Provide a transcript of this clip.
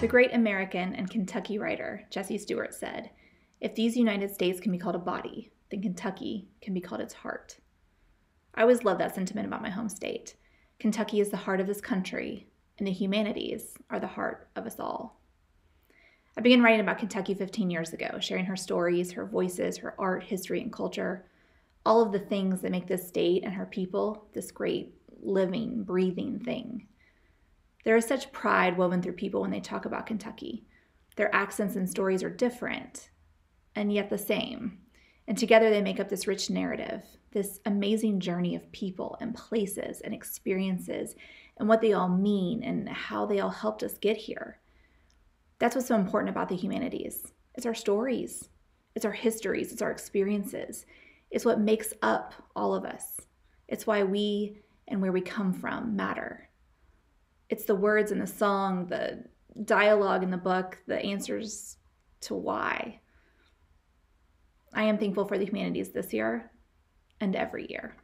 The great American and Kentucky writer Jesse Stuart said, If these United States can be called a body, then Kentucky can be called its heart. I always love that sentiment about my home state. Kentucky is the heart of this country, and the humanities are the heart of us all. I began writing about Kentucky 15 years ago, sharing her stories, her voices, her art, history, and culture, all of the things that make this state and her people this great living, breathing thing. There is such pride woven through people when they talk about Kentucky. Their accents and stories are different, and yet the same. And together they make up this rich narrative, this amazing journey of people and places and experiences and what they all mean and how they all helped us get here. That's what's so important about the humanities. It's our stories, it's our histories, it's our experiences. It's what makes up all of us. It's why we and where we come from matter. It's the words in the song, the dialogue in the book, the answers to why. I am thankful for the humanities this year and every year.